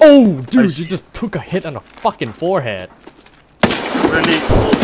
Oh, dude, you just took a hit on the fucking forehead. Really